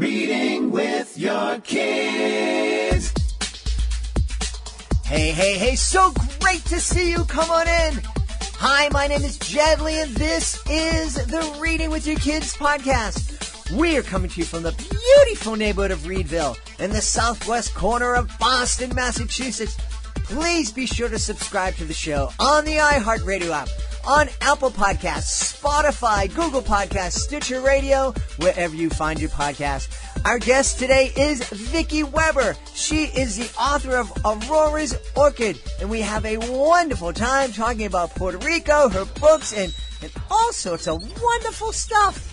Reading with your kids. Hey, hey, hey, so great to see you. Come on in. Hi, my name is Jedley, and this is the Reading with Your Kids podcast. We're coming to you from the beautiful neighborhood of Readville in the southwest corner of Boston, Massachusetts. Please be sure to subscribe to the show on the iHeartRadio app, on Apple Podcasts, Spotify, Google Podcasts, Stitcher Radio, wherever you find your podcast. Our guest today is Vicky Weber. She is the author of Aurora's Orchid, and we have a wonderful time talking about Puerto Rico, her books, and, and all sorts of wonderful stuff.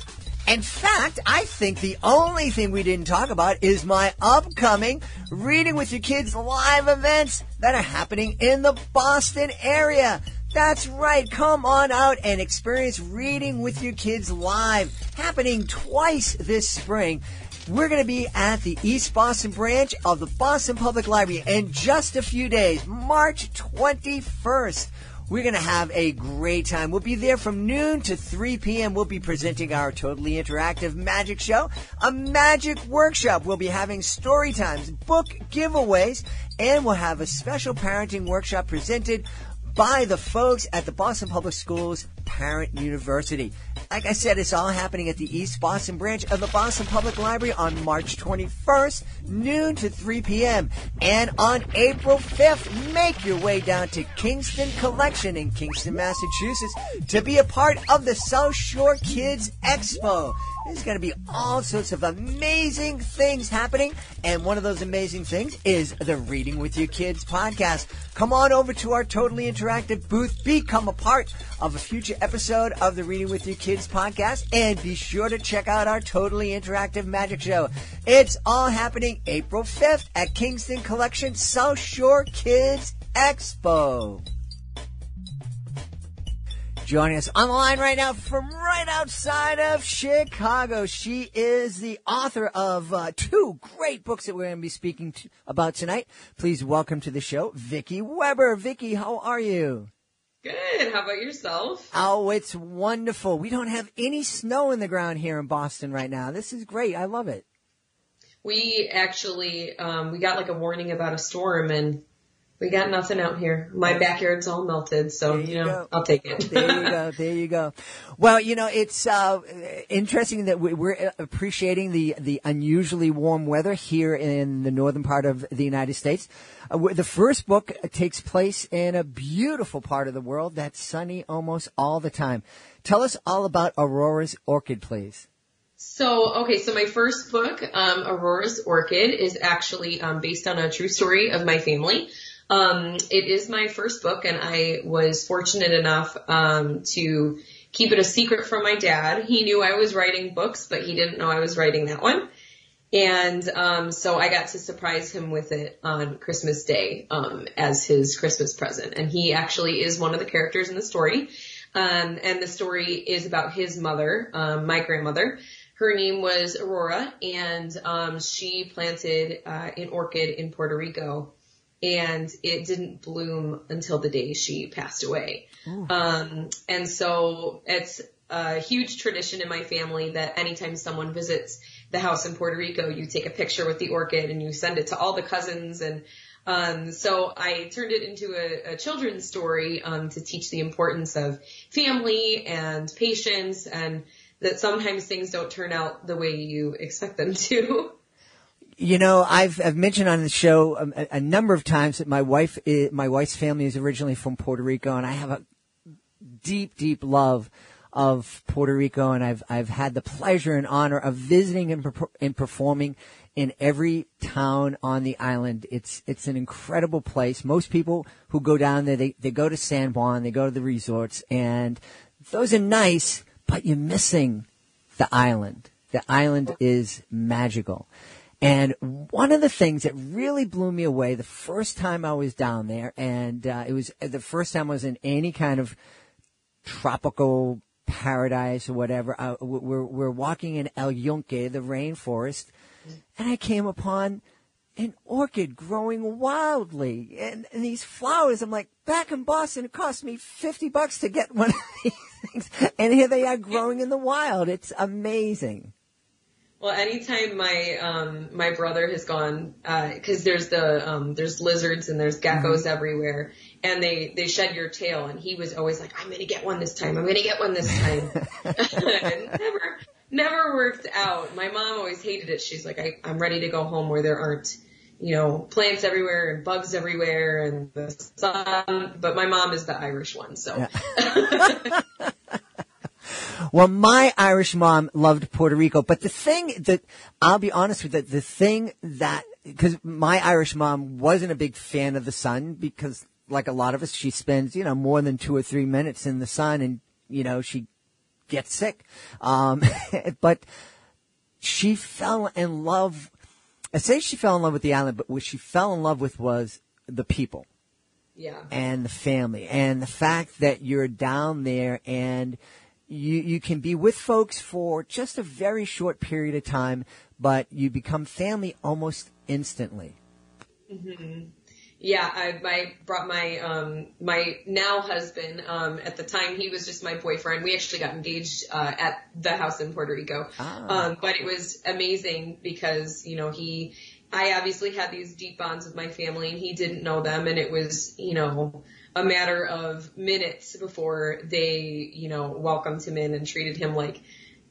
In fact, I think the only thing we didn't talk about is my upcoming Reading with Your Kids live events that are happening in the Boston area. That's right. Come on out and experience Reading with Your Kids live, happening twice this spring. We're going to be at the East Boston branch of the Boston Public Library in just a few days, March 21st. We're going to have a great time. We'll be there from noon to 3 p.m. We'll be presenting our totally interactive magic show, a magic workshop. We'll be having story times, book giveaways, and we'll have a special parenting workshop presented by the folks at the Boston Public Schools Parent University. Like I said, it's all happening at the East Boston branch of the Boston Public Library on March 21st, noon to 3 p.m. And on April 5th, make your way down to Kingston Collection in Kingston, Massachusetts to be a part of the South Shore Kids Expo. There's going to be all sorts of amazing things happening. And one of those amazing things is the Reading with Your Kids podcast. Come on over to our totally interactive booth. Become a part of a future episode of the Reading with Your Kids podcast. And be sure to check out our totally interactive magic show. It's all happening April 5th at Kingston Collection South Shore Kids Expo joining us on the line right now from right outside of Chicago. She is the author of uh, two great books that we're going to be speaking to, about tonight. Please welcome to the show, Vicky Weber. Vicky, how are you? Good. How about yourself? Oh, it's wonderful. We don't have any snow in the ground here in Boston right now. This is great. I love it. We actually, um, we got like a warning about a storm and we got nothing out here. My backyard's all melted, so you you know, go. I'll take it. there you go. There you go. Well, you know, it's uh, interesting that we- we're appreciating the the unusually warm weather here in the northern part of the United States. Uh, the first book takes place in a beautiful part of the world that's sunny almost all the time. Tell us all about Aurora's Orchid, please. So, okay, so my first book, um, Aurora's Orchid, is actually um, based on a true story of my family. Um, it is my first book, and I was fortunate enough um, to keep it a secret from my dad. He knew I was writing books, but he didn't know I was writing that one. And um, so I got to surprise him with it on Christmas Day um, as his Christmas present. And he actually is one of the characters in the story. Um, and the story is about his mother, um, my grandmother. Her name was Aurora, and um, she planted uh, an orchid in Puerto Rico, and it didn't bloom until the day she passed away. Um, and so it's a huge tradition in my family that anytime someone visits the house in Puerto Rico, you take a picture with the orchid and you send it to all the cousins and um, so I turned it into a, a children's story um, to teach the importance of family and patience and that sometimes things don't turn out the way you expect them to. You know, I've, I've mentioned on the show um, a, a number of times that my wife, i my wife's family is originally from Puerto Rico, and I have a deep, deep love of Puerto Rico, and I've I've had the pleasure and honor of visiting and, per- and performing in every town on the island. It's it's an incredible place. Most people who go down there, they they go to San Juan, they go to the resorts, and those are nice, but you're missing the island. The island is magical. And one of the things that really blew me away the first time I was down there, and uh, it was the first time I was in any kind of tropical paradise or whatever. Uh, we're, we're walking in El Yunque, the rainforest, and I came upon an orchid growing wildly and, and these flowers. I'm like, back in Boston, it cost me 50 bucks to get one of these things. And here they are growing in the wild. It's amazing. Well, anytime my um my brother has gone, because there's the um there's lizards and there's geckos everywhere, and they they shed your tail, and he was always like, I'm gonna get one this time. I'm gonna get one this time. and never never worked out. My mom always hated it. She's like, I, I'm ready to go home where there aren't you know plants everywhere and bugs everywhere and the sun. But my mom is the Irish one, so. Well, my Irish mom loved Puerto Rico, but the thing that I'll be honest with you, the thing that because my Irish mom wasn't a big fan of the sun because, like a lot of us, she spends you know more than two or three minutes in the sun, and you know she gets sick. Um, but she fell in love. I say she fell in love with the island, but what she fell in love with was the people Yeah. and the family and the fact that you're down there and you, you can be with folks for just a very short period of time, but you become family almost instantly. mhm Yeah, I, I brought my um my now husband. Um, at the time he was just my boyfriend. We actually got engaged uh, at the house in Puerto Rico. Ah. Um, but it was amazing because you know he, I obviously had these deep bonds with my family, and he didn't know them, and it was you know a matter of minutes before they you know welcomed him in and treated him like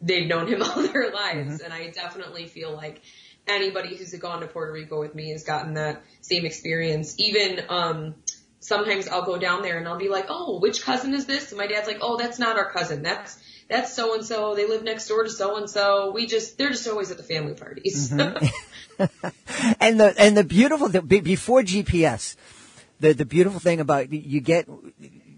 they'd known him all their lives. And I definitely feel like anybody who's gone to Puerto Rico with me has gotten that same experience. Even um sometimes I'll go down there and I'll be like, "Oh, which cousin is this?" And my dad's like, "Oh, that's not our cousin. That's that's so and so. They live next door to so and so. We just they're just always at the family parties." And the and the beautiful thing be- before GPS, the the beautiful thing about you get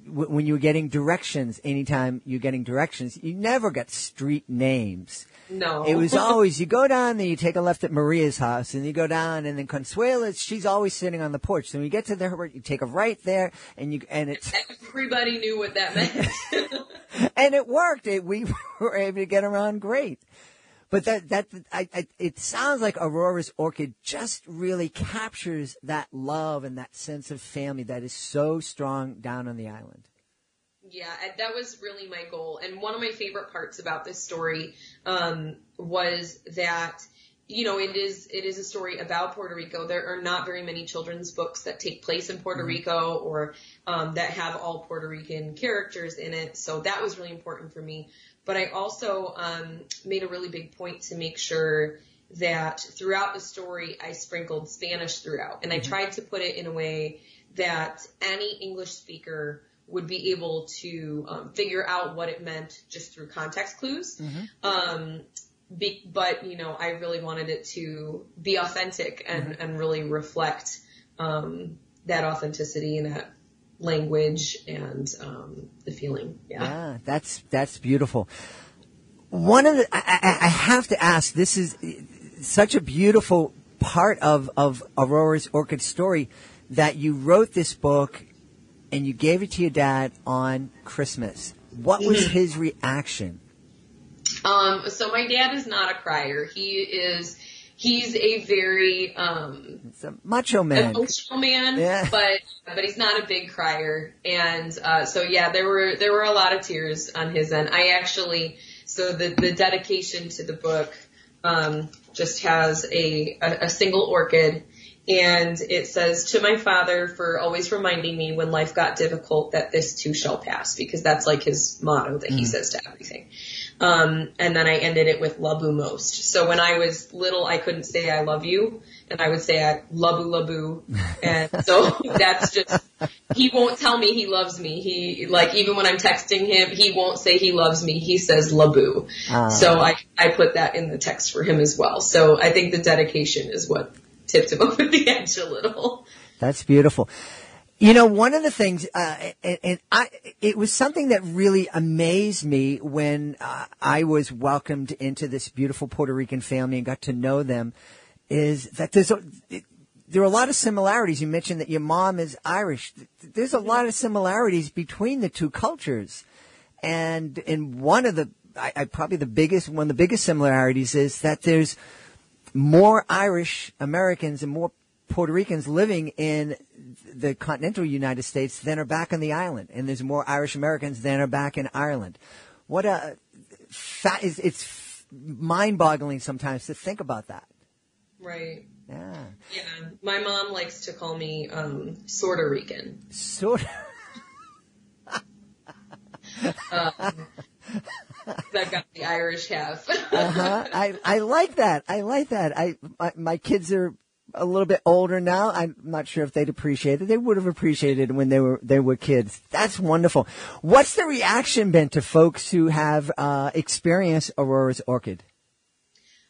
when you're getting directions. Anytime you're getting directions, you never get street names. no. It was always you go down there, you take a left at Maria's house, and you go down, and then Consuela's. She's always sitting on the porch. So when you get to the, you take a right there, and you and it's Everybody knew what that meant. and it worked. It, we were able to get around great. But that that I, I, it sounds like Aurora's orchid just really captures that love and that sense of family that is so strong down on the island. Yeah, that was really my goal. And one of my favorite parts about this story um, was that you know it is it is a story about Puerto Rico. There are not very many children's books that take place in Puerto Rico or um, that have all Puerto Rican characters in it. So that was really important for me. But I also um, made a really big point to make sure that throughout the story I sprinkled Spanish throughout, and I tried to put it in a way that any English speaker would be able to um, figure out what it meant just through context clues. Um, be, but you know, I really wanted it to be authentic and and really reflect um, that authenticity and that language and um, the feeling. Yeah. Yeah, that's that's beautiful. One of the I, I, I have to ask. This is such a beautiful part of of Aurora's orchid story that you wrote this book and you gave it to your dad on Christmas. What was his reaction? Um, so my dad is not a crier. He is. He's a very um, It's a macho man. emotional man, Yeah. but but he's not a big crier. And uh, so yeah, there were there were a lot of tears on his end. I actually so the the dedication to the book um, just has a, a a single orchid. And it says, to my father for always reminding me when life got difficult that this too shall pass, because that's like his motto that he says to everything. Um, and then I ended it with labu most. So when I was little, I couldn't say I love you, and I would say I labu labu. And so that's just, he won't tell me he loves me. He, like, even when I'm texting him, he won't say he loves me. He says labu. Ah. So I, I put that in the text for him as well. So I think the dedication is what tipped him over the edge a little. That's beautiful. You know, one of the things, uh, and, and I, it was something that really amazed me when uh, I was welcomed into this beautiful Puerto Rican family and got to know them, is that there's a, there are a lot of similarities. You mentioned that your mom is Irish. There's a lot of similarities between the two cultures, and in one of the, I, I probably the biggest, one of the biggest similarities is that there's more Irish Americans and more Puerto Ricans living in the continental United States than are back on the island, and there's more Irish Americans than are back in Ireland. What a fa- is it's mind-boggling sometimes to think about that. Right. Yeah. Yeah. My mom likes to call me um, Sorta Rican. Sort of. That got the Irish half. Uh-huh. I I like that. I like that. I my, my kids are a little bit older now. I'm not sure if they'd appreciate it. They would have appreciated it when they were they were kids. That's wonderful. What's the reaction been to folks who have uh, experienced Aurora's orchid?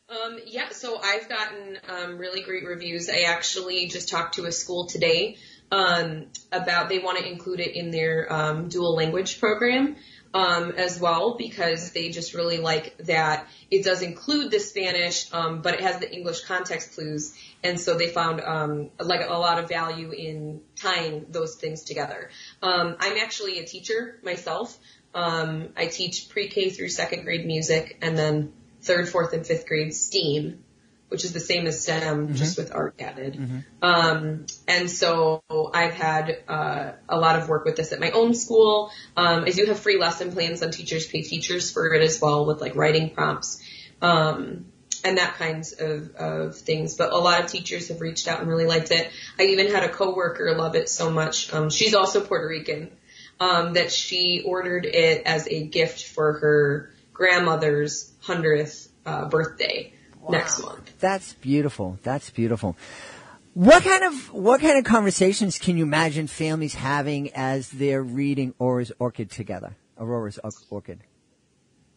Um, yeah, so I've gotten um, really great reviews. I actually just talked to a school today um, about they want to include it in their um, dual language program um, as well because they just really like that it does include the Spanish, um, but it has the English context clues, and so they found um, like a lot of value in tying those things together. Um, I'm actually a teacher myself. Um, I teach pre-K through second grade music, and then third, fourth, and fifth grade STEAM, which is the same as STEM, just with art added. Um, and so I've had uh, a lot of work with this at my own school. Um, I do have free lesson plans on Teachers Pay Teachers for it as well, with like writing prompts. Um, and that kinds of, of things. But a lot of teachers have reached out and really liked it. I even had a coworker love it so much. Um, she's also Puerto Rican. Um, that she ordered it as a gift for her grandmother's hundredth uh, birthday next month. That's beautiful. That's beautiful. What kind of what kind of conversations can you imagine families having as they're reading Aurora's orchid together? Aurora's orchid.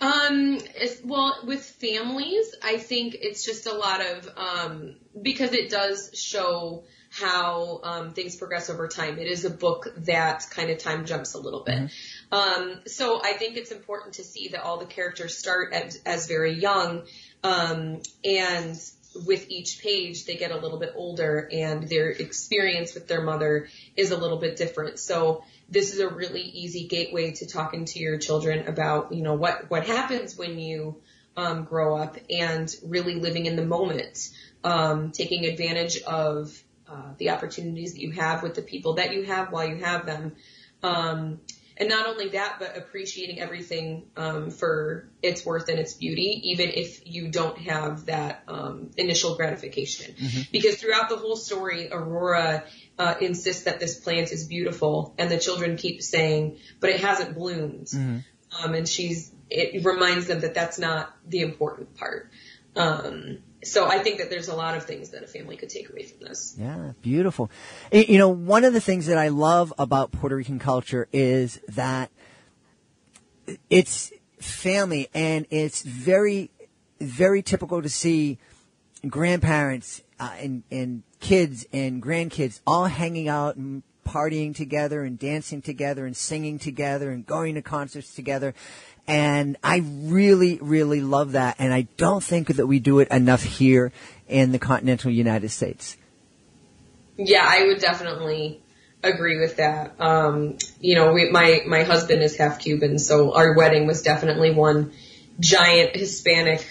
Um, well, with families, I think it's just a lot of, um, because it does show how, um, things progress over time. It is a book that kind of time jumps a little bit. Um, so I think it's important to see that all the characters start as, as very young, um, and with each page they get a little bit older and their experience with their mother is a little bit different. So this is a really easy gateway to talking to your children about, you know, what, what happens when you, um, grow up and really living in the moment, um, taking advantage of, uh, the opportunities that you have with the people that you have while you have them. Um, and not only that, but appreciating everything um, for its worth and its beauty, even if you don't have that um, initial gratification. Because throughout the whole story, Aurora uh, insists that this plant is beautiful, and the children keep saying, "But it hasn't bloomed." Um, and she's it reminds them that that's not the important part. Um, so I think that there's a lot of things that a family could take away from this. Yeah, beautiful. You know, one of the things that I love about Puerto Rican culture is that it's family and it's very, very typical to see grandparents uh, and, and kids and grandkids all hanging out and partying together and dancing together and singing together and going to concerts together. And I really, really love that. And I don't think that we do it enough here in the continental United States. Yeah, I would definitely agree with that. Um, you know, we, my my husband is half Cuban, so our wedding was definitely one giant Hispanic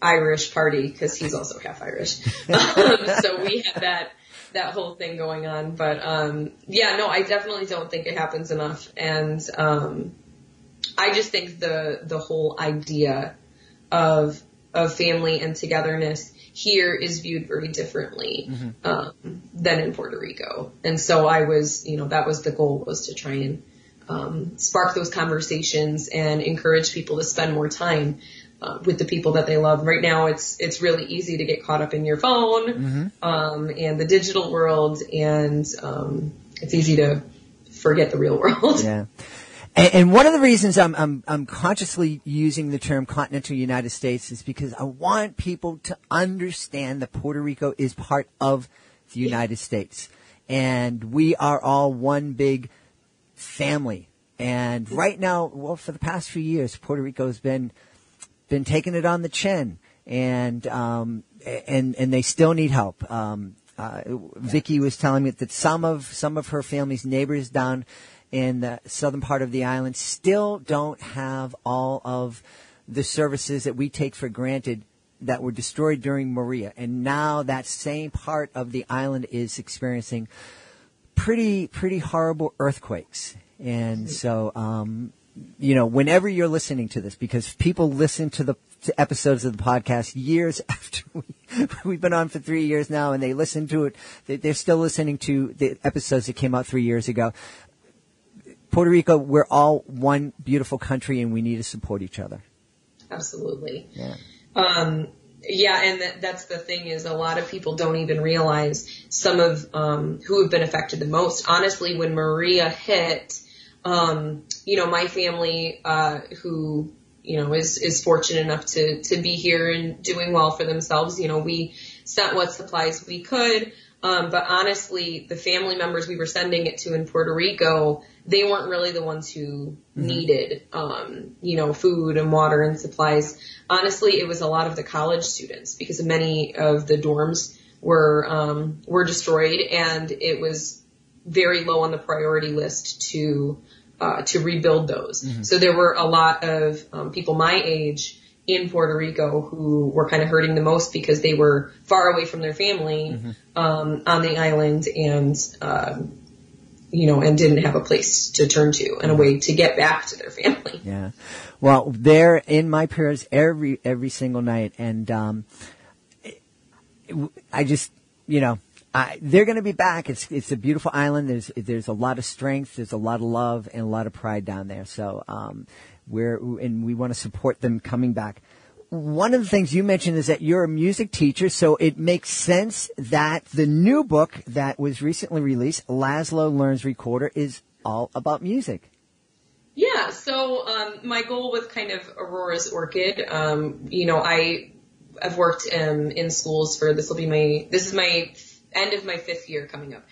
Irish party because he's also half Irish. um, so we had that that whole thing going on. But um, yeah, no, I definitely don't think it happens enough, and um, I just think the the whole idea of of family and togetherness here is viewed very differently um, than in Puerto Rico. And so I was, you know, that was the goal was to try and um, spark those conversations and encourage people to spend more time uh, with the people that they love. Right now, it's it's really easy to get caught up in your phone um, and the digital world, and um, it's easy to forget the real world. Yeah. And, and one of the reasons I'm, I'm, I'm consciously using the term continental United States is because I want people to understand that Puerto Rico is part of the United States. And we are all one big family. And right now, well, for the past few years, Puerto Rico has been, been taking it on the chin. And, um, and, and they still need help. Um, uh, Vicky was telling me that some of, some of her family's neighbors down in the southern part of the island still don't have all of the services that we take for granted that were destroyed during Maria. And now that same part of the island is experiencing pretty, pretty horrible earthquakes. And so, um, you know, whenever you're listening to this, because people listen to the, episodes of the podcast years after we, we've been on for three years now, and they listen to it. They, they're still listening to the episodes that came out three years ago. Puerto Rico, we're all one beautiful country, and we need to support each other. Absolutely. Yeah. Um, yeah, and that, that's the thing is a lot of people don't even realize some of um, who have been affected the most. Honestly, when Maria hit, um, you know, my family, uh, who you know is is fortunate enough to to be here and doing well for themselves. You know, we sent what supplies we could. Um, but honestly, the family members we were sending it to in Puerto Rico, they weren't really the ones who needed, um, you know, food and water and supplies. Honestly, it was a lot of the college students because many of the dorms were um, were destroyed, and it was very low on the priority list to uh, to rebuild those. So there were a lot of um, people my age in Puerto Rico who were kind of hurting the most because they were far away from their family um, on the island and um, you know and didn't have a place to turn to and a way to get back to their family. Yeah. Well, they're in my prayers every every single night, and um, I just you know. They're going to be back. It's it's a beautiful island. There's there's a lot of strength. There's a lot of love and a lot of pride down there. So um, we're and we want to support them coming back. One of the things you mentioned is that you're a music teacher, so it makes sense that the new book that was recently released, Laszlo Learns Recorder, is all about music. Yeah, so um, my goal with kind of Aurora's Orchid, um, you know, I I've worked um, in schools for this will be my this is my end of my fifth year coming up,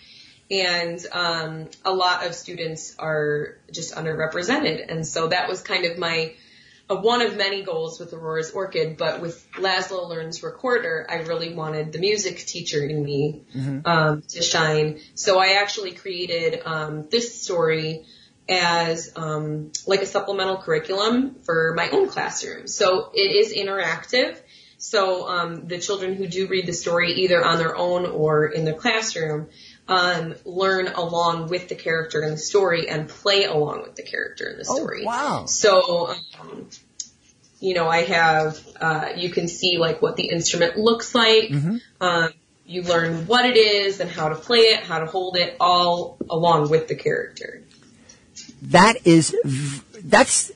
and um, a lot of students are just underrepresented, and so that was kind of my uh, one of many goals with Aurora's Orchid. But with Laszlo Learns Recorder, I really wanted the music teacher in me um, to shine. So I actually created um, this story as um, like a supplemental curriculum for my own classroom. So it is interactive. So um, the children who do read the story either on their own or in their classroom um, learn along with the character in the story and play along with the character in the Oh, story. wow. So, um, you know, I have, uh, you can see like what the instrument looks like. Um, you learn what it is and how to play it, how to hold it, all along with the character. That is, v- that's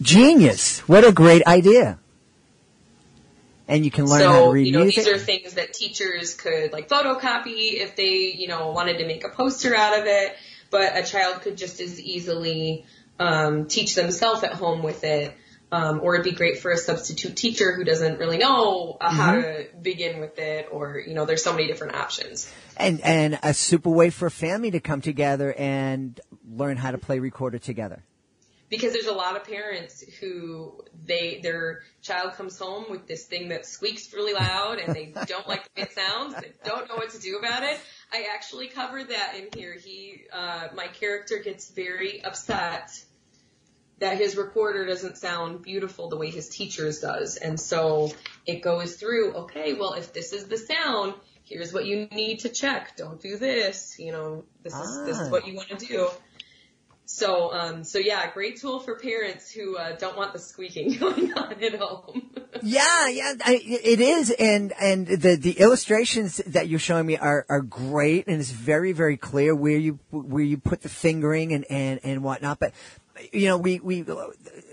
genius. What a great idea. And you can learn so, how to read you know, music. these are things that teachers could like photocopy if they, you know, wanted to make a poster out of it, but a child could just as easily um, teach themselves at home with it. Um, or it'd be great for a substitute teacher who doesn't really know uh, how Mm-hmm. to begin with it, or you know, there's so many different options. and, and a super way for a family to come together and learn how to play recorder together. Because there's a lot of parents who they their child comes home with this thing that squeaks really loud and they don't like the way it sounds they don't know what to do about it. I actually covered that in here. He uh my character gets very upset that his recorder doesn't sound beautiful the way his teacher's does. And so it goes through okay well if this is the sound here's what you need to check. Don't do this. You know this is this is Ah. what you want to do so, um, so yeah, great tool for parents who uh, don't want the squeaking going on at home. Yeah, yeah, I, it is, and and the the illustrations that you're showing me are are great, and it's very very clear where you where you put the fingering and and and whatnot. But you know, we we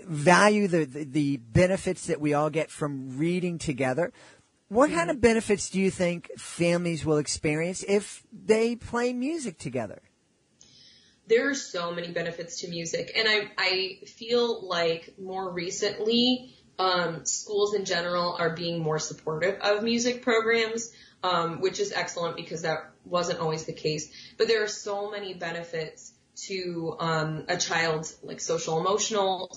value the the, the benefits that we all get from reading together. What kind of benefits do you think families will experience if they play music together? There are so many benefits to music, and I I feel like more recently, um, schools in general are being more supportive of music programs, um, which is excellent because that wasn't always the case. But there are so many benefits to um, a child's like social emotional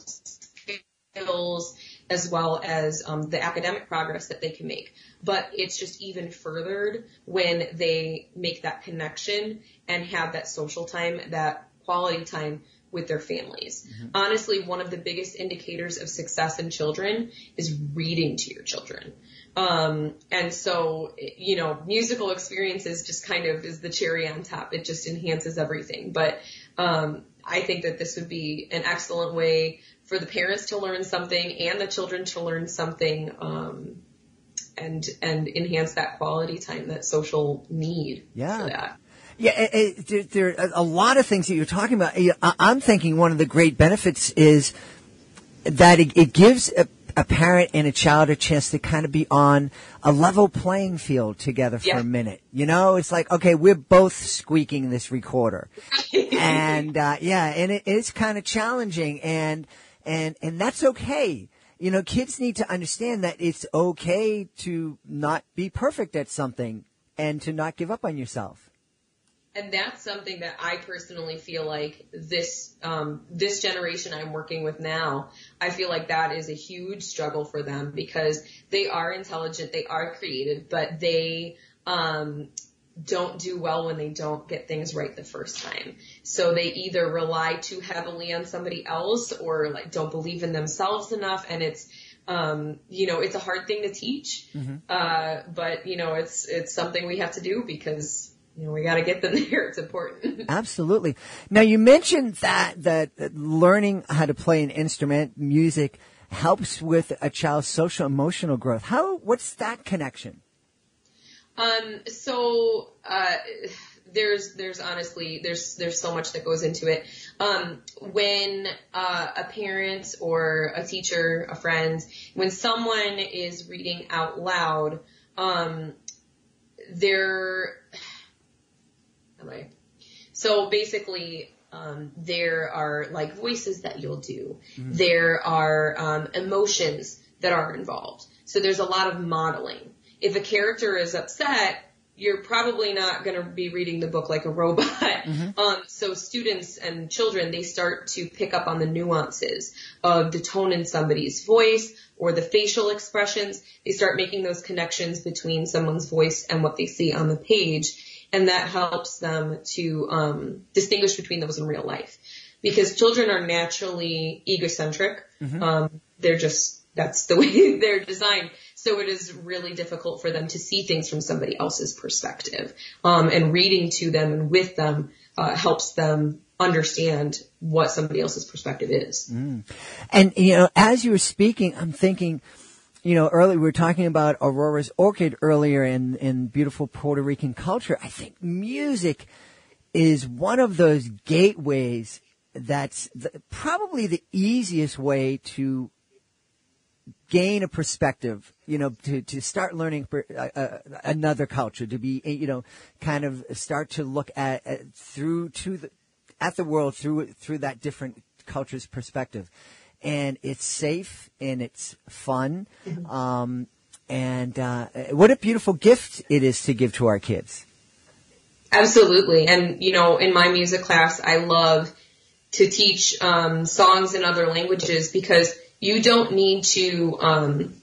skills as well as um, the academic progress that they can make. But it's just even furthered when they make that connection and have that social time, that quality time with their families. Honestly, one of the biggest indicators of success in children is reading to your children. Um, and so, you know, musical experiences just kind of is the cherry on top. It just enhances everything. But, um, I think that this would be an excellent way for the parents to learn something and the children to learn something, um, and and enhance that quality time, that social need Yeah. for that. Yeah, it, it, there, there are a lot of things that you're talking about. I'm thinking one of the great benefits is that it, it gives a, a parent and a child a chance to kind of be on a level playing field together for Yeah. a minute. You know, it's like, okay, we're both squeaking this recorder. and, uh, yeah, and it is kind of challenging and, and, and that's okay. You know, kids need to understand that it's okay to not be perfect at something and to not give up on yourself. and that's something that I personally feel like this um, this generation I'm working with now, I feel like that is a huge struggle for them because they are intelligent, they are creative, but they um, don't do well when they don't get things right the first time. So they either rely too heavily on somebody else or like don't believe in themselves enough, and it's um, you know, it's a hard thing to teach, uh, but you know, it's it's something we have to do because you know we got to get them there. It's important. Absolutely. Now you mentioned that that learning how to play an instrument, music, helps with a child's social emotional growth. How? What's that connection? Um, so uh, there's there's honestly there's there's so much that goes into it. Um, when uh, a parent or a teacher, a friend, when someone is reading out loud, um, they're am I? So basically, um, there are like voices that you'll do. There are um, emotions that are involved. So there's a lot of modeling. If a character is upset, you're probably not going to be reading the book like a robot. Um, so students and children, they start to pick up on the nuances of the tone in somebody's voice or the facial expressions. They start making those connections between someone's voice and what they see on the page. And that helps them to um, distinguish between those in real life. Because children are naturally egocentric. Um, they're just, that's the way they're designed. So it is really difficult for them to see things from somebody else's perspective. Um, and reading to them and with them uh, helps them understand what somebody else's perspective is. And you know, as you were speaking, I'm thinking, you know, earlier we were talking about Aurora's orchid earlier in in beautiful Puerto Rican culture. I think music is one of those gateways that's the, probably the easiest way to gain a perspective, you know, to, to start learning per, uh, uh, another culture, to be, you know, kind of start to look at, at through to the, at the world through, through that different culture's perspective. And it's safe and it's fun. Um, and, uh, what a beautiful gift it is to give to our kids. Absolutely. And, you know, in my music class, I love to teach um, songs in other languages because you don't need to um,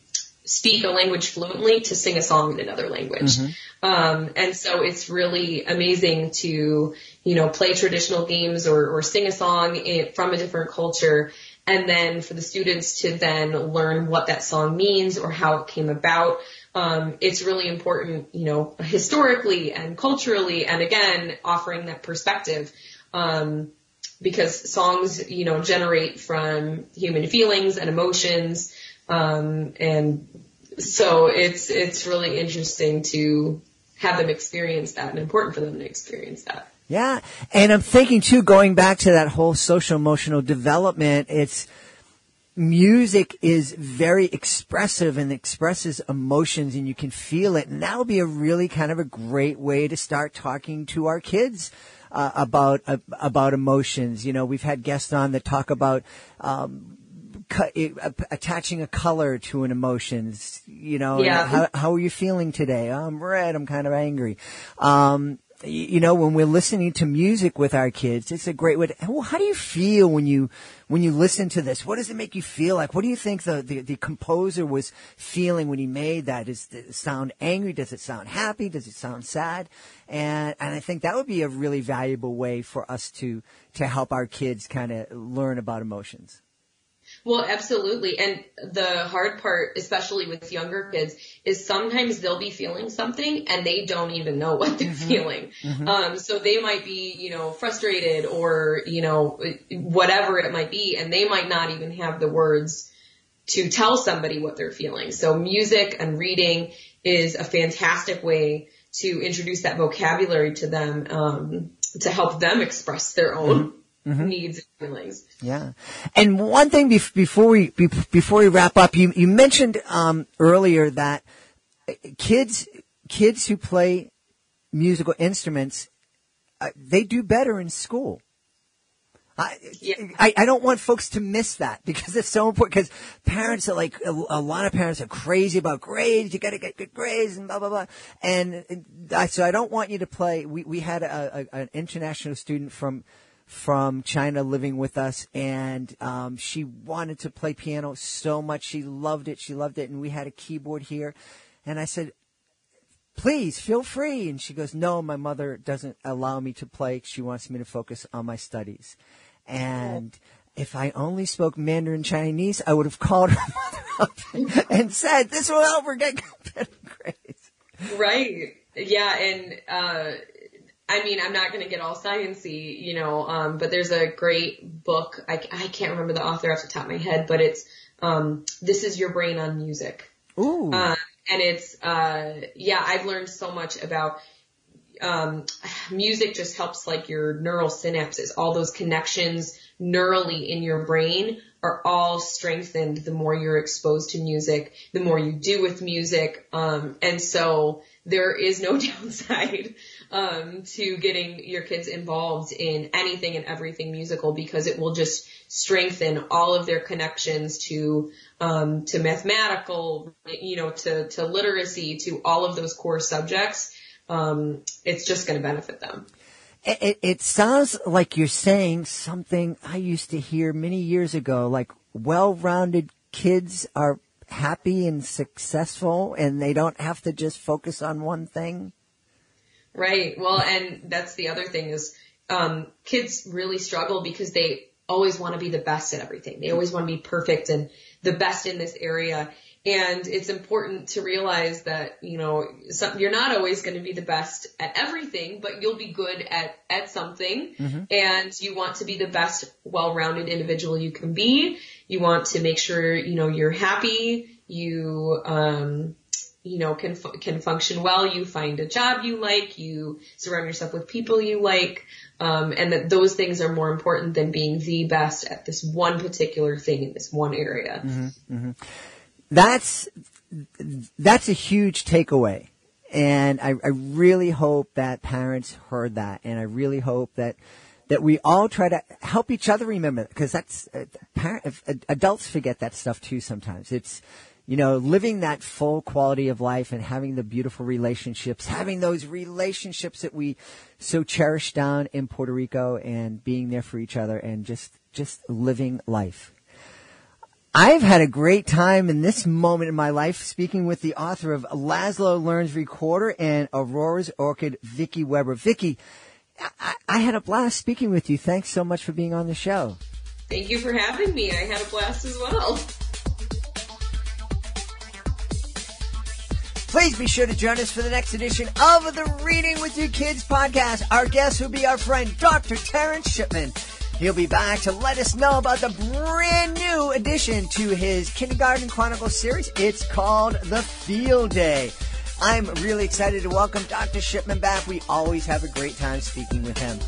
speak a language fluently to sing a song in another language. Um, and so it's really amazing to, you know, play traditional games or, or sing a song in, from a different culture. And then for the students to then learn what that song means or how it came about. Um, it's really important, you know, historically and culturally, and again, offering that perspective. Um, because songs, you know, generate from human feelings and emotions. Um, and so it's, it's really interesting to have them experience that and important for them to experience that. Yeah. And I'm thinking too, going back to that whole social emotional development, it's music is very expressive and expresses emotions and you can feel it. And that would be a really kind of a great way to start talking to our kids. Uh, about uh, about emotions, you know, we've had guests on that talk about um, cu- uh, attaching a color to an emotions. You know, Yeah. how, how are you feeling today? I'm red. I'm kind of angry. Um, you know, when we're listening to music with our kids, it's a great way. To, well, how do you feel when you when you listen to this? What does it make you feel like? What do you think the the, the composer was feeling when he made that? Does it sound angry? Does it sound happy? Does it sound sad? And and I think that would be a really valuable way for us to to help our kids kind of learn about emotions. Well, absolutely. And the hard part, especially with younger kids, is sometimes they'll be feeling something and they don't even know what they're Mm-hmm. feeling. Um, so they might be, you know, frustrated or, you know, whatever it might be, and they might not even have the words to tell somebody what they're feeling. So music and reading is a fantastic way to introduce that vocabulary to them, um, to help them express their own needs and feelings. Yeah. And one thing bef- before we be- before we wrap up, you you mentioned um, earlier that kids kids who play musical instruments uh, they do better in school. I, Yeah. I I don't want folks to miss that because it's so important. Because parents are like a, a lot of parents are crazy about grades. You got to get good grades and blah blah blah. And I, so I don't want you to play. We we had a, a, an international student from from China living with us, and um, she wanted to play piano so much. She loved it. She loved it, and we had a keyboard here. And I said, please feel free. And she goes, no, my mother doesn't allow me to play. She wants me to focus on my studies. And if I only spoke Mandarin Chinese, I would have called her mother up and said, this will help her get better grades. Right. Yeah. And, uh, I mean, I'm not going to get all sciency, you know, um, but there's a great book. I, I can't remember the author off the top of my head, but it's, um, This is Your Brain on Music. Ooh. Uh, and it's, uh, yeah, I've learned so much about, um, music just helps like your neural synapses, all those connections neurally in your brain are all strengthened the more you're exposed to music, the more you do with music. Um, and so there is no downside, um, to getting your kids involved in anything and everything musical because it will just strengthen all of their connections to, um, to mathematical, you know, to, to literacy, to all of those core subjects. Um, it's just going to benefit them. It, it, it sounds like you're saying something I used to hear many years ago, like well-rounded kids are happy and successful and they don't have to just focus on one thing. Right. Well, and that's the other thing is, um, kids really struggle because they always want to be the best at everything. They always want to be perfect and the best in this area. And it's important to realize that, you know, some, you're not always going to be the best at everything, but you'll be good at, at something. And you want to be the best, well-rounded individual you can be. You want to make sure, you know, you're happy. You, um, you know, can, can function well. You find a job you like. You surround yourself with people you like. Um, and that those things are more important than being the best at this one particular thing in this one area. That's that's a huge takeaway. And I, I really hope that parents heard that. And i really hope that that we all try to help each other remember because that's uh, parent, if, uh, adults forget that stuff too sometimes. It's you know living that full quality of life and having the beautiful relationships having those relationships that we so cherish down in puerto rico and being there for each other and just just living life I've had a great time in this moment in my life speaking with the author of Laszlo Learns Recorder and Aurora's Orchid, Vicky Weber. Vicky, I, I had a blast speaking with you. Thanks so much for being on the show. Thank you for having me. I had a blast as well. Please be sure to join us for the next edition of the Reading with Your Kids podcast. Our guest will be our friend Dr. Terrence Shipman. He'll be back to let us know about the brand new addition to his Kindergarten Chronicles series. It's called The Field Day. I'm really excited to welcome Dr. Shipman back. We always have a great time speaking with him.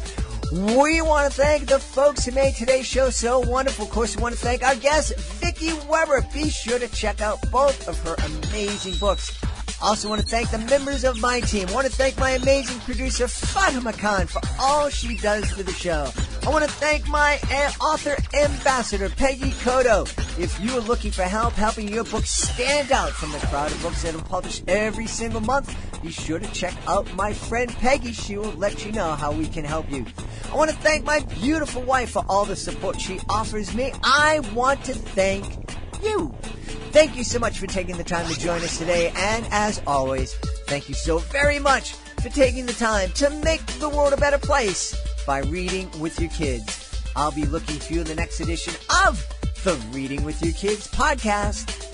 We want to thank the folks who made today's show so wonderful. Of course, we want to thank our guest, Vicky Weber. Be sure to check out both of her amazing books. Also want to thank the members of my team. want to thank my amazing producer, Fatima Khan, for all she does for the show. I want to thank my author ambassador, Peggy Kodo. If you are looking for help helping your book stand out from the crowd of books that are published every single month, be sure to check out my friend Peggy. She will let you know how we can help you. I want to thank my beautiful wife for all the support she offers me. I want to thank you. Thank you so much for taking the time to join us today. And as always, thank you so very much for taking the time to make the world a better place by reading with your kids. I'll be looking for you in the next edition of the Reading with Your Kids podcast.